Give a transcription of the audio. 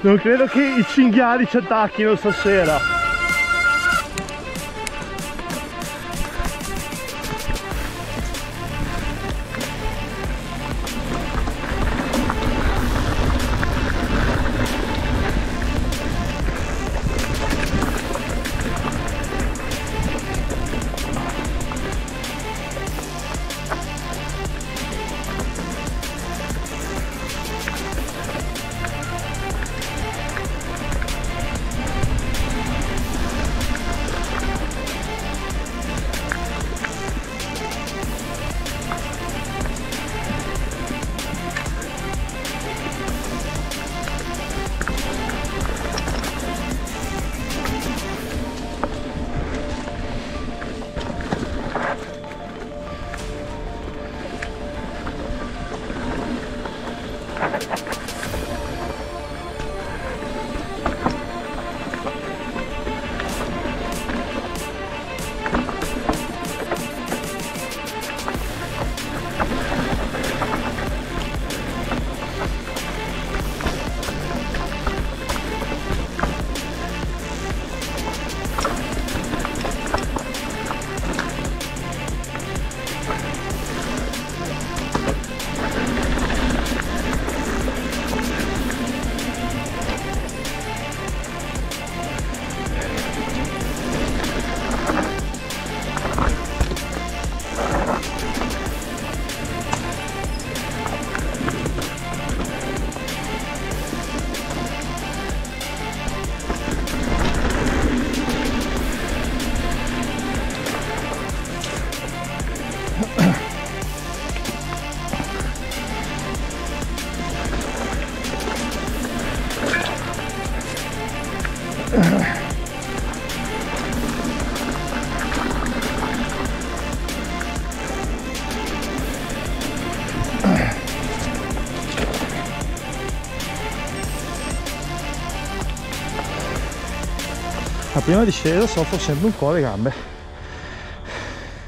Non credo che i cinghiali ci attacchino stasera. Ma prima di scesa soffro sempre un po' le gambe.